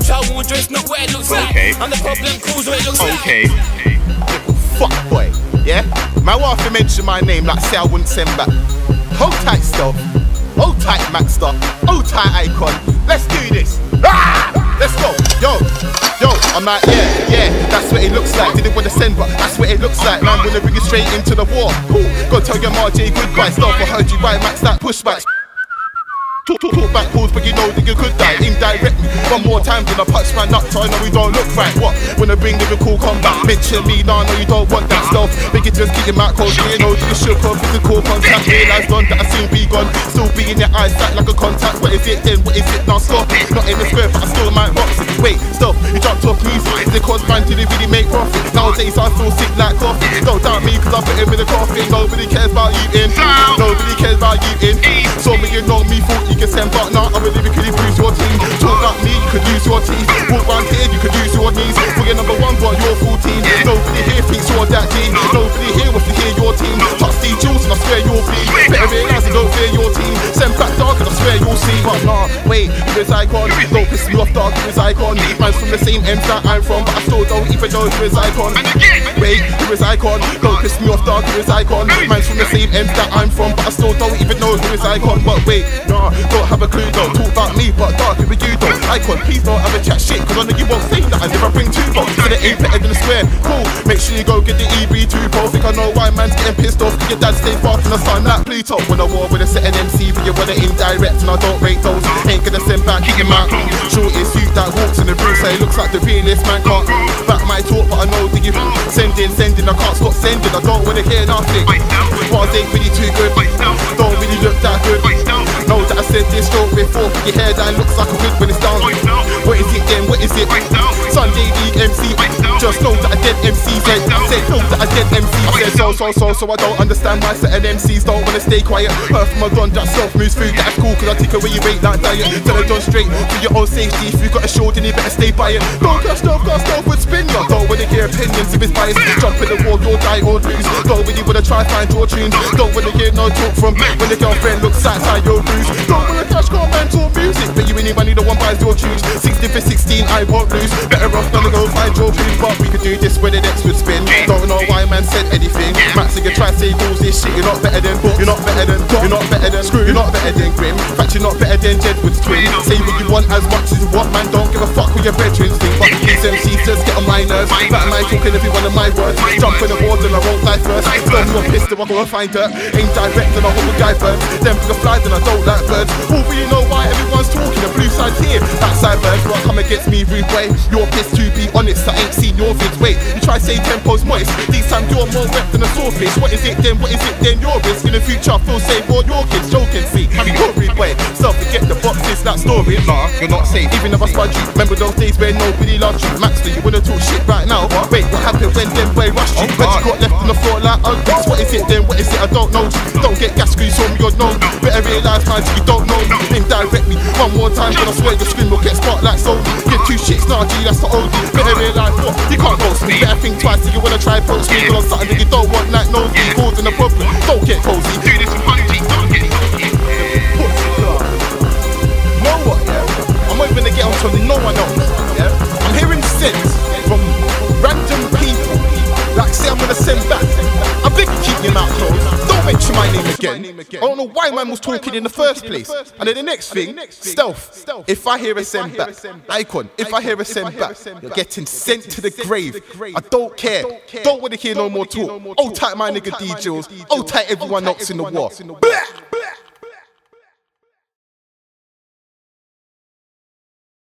children, it's not what it looks Okay. like. And the problem calls what it looks like. Okay. Fuck boy, yeah? My wife to mention my name like say I wouldn't send back. Hold tight Stelf, hold tight Maxsta, hold tight icon. Let's do this. Ah! Let's go. Yo, yo, I'm like, yeah, yeah, that's what it looks like. Didn't want to send, but that's what it looks like. Man, wanna bring you straight into the war. Cool. Go tell your Marjay goodbye. Stelf, I heard you right, Max, that pushback. Talk, back pause, but you know that you could die Indirect me One more time, then I punch my nut, so I know we don't look right. What? When I bring lyrical combat, mention me, nah, no, you don't want that stuff. Make it just get your mouth cold, you know, that you shook off physical contact. Realize done that I soon be gone. Still be in your eyes, sight like a contact. What is it then? What is it now? Stop. Not in the square, but I still might box it. Wait, stop. You dropped off music. Is it cause man didn't really make profit? Nowadays I feel sick like coffee. Don't doubt me, cause I put him in the coffin. Nobody cares about you in. Nobody cares about you in. So me, you know me, thought you can send, but nah, I'm a lyrically bruise your team. Talk about me, you could use your teeth. Walk round here, you could use your knees. For your number one, but you're 14. Nobody here thinks you're that G. Nobody here wants to hear your team. Touch these jewels and I swear you'll be. Better realise you don't fear your see. But nah, wait, who is icon? Don't piss me off, dog, who is icon? Man's from the same ends that I'm from, but I still don't even know who is icon. Wait, who is icon? Don't piss me off, dog, who is icon? Man's from the same ends that I'm from, but I still don't even know who is icon. But wait, nah, don't have a clue, don't talk about me, but dark, who are you, don't icon? Please don't have a chat shit, cause I know you won't say that I never bring. So it ain't better than a square. Cool, make sure you go get the EB2 Pro. Think I know why man's getting pissed off, your dad stays far from the sun like Pluto. When I war with a set an MC, but you want it indirect, and I don't rate those. Ain't gonna send back, kick him out. Short is you that walks in the room, say looks like the realest man can't back my talk, but I know that you sending, sending, I can't stop sending. I don't wanna hear nothing. Bars ain't really too good, don't really look that good. Know that I said this joke before, but your hair down looks like a wig when it's down. What is it? What is it? Sunday League MC. Just know that a dead MC said, said know that a dead MC said so, so, so, so I don't understand why certain MCs don't wanna stay quiet. From a gun that self moves food, that's cool, cause I take away your weight like diet. Tell it done straight for your own safety. If you got a show, then you better stay by it. Don't catch no cause no would spin ya. Don't wanna hear opinions if it's biased. Jump in the wall, you'll die or lose. Don't really wanna try to find your tunes. Don't wanna hear no talk from when the girlfriend looks outside your bruise. Don't wanna catch mental music, but you any buys your tunes. 16 for 16, I won't lose. Better off gonna go find your blues, but we could do this when the next would spin. Don't know why man said anything. Max, you try to say rules this shit. You're not better than You're not better than You're not better than Screw. You're not better than Grim. In fact, you're not better than Jedward's twin. Say what you want as much as you want, man. Fat man talking every one of my words. Jump in the boards and I won't die first. Don't you a pistol, I go and find dirt. Ain't direct and I hold the guy burns. Them for the flies and I don't like birds. Who you know why everyone's talking? The blue side's here. That side birds won't come against me, rude way. You're pissed to be honest. I ain't seen your vids. Wait, you try to say tempo's moist. These times you're more wet than a swordfish. What is it then? What is it then? Your risk in the future. I feel safe for your kids. Joking, see. Have You're rude way. So forget the boxes, that story. Nah, you're not safe. Even if I spud you. Remember those days where nobody loved you. Max, do you wanna talk shit happened when them boy rushed you? When you got left on the floor like oh, ugly. What is it then? What is it? I don't know. Don't get gas screws on your nose. Better realise times you don't know. Indirect me one more time, then I swear your screen will get sparked like so. Get two shits, nah, G, that's the OD. Better realise what? You can't ghost me. Better think twice if you wanna try post me. Cause I'm something that you don't want like no D. Causing a again. I don't know why man was talking in the first place. And then the next thing, Stelf. If I hear a send back, icon, if I hear a send back, you're getting sent to the grave. I don't care. Don't wanna hear no more talk. Oh, tight my nigga D Jules. Oh, tight everyone else in the war.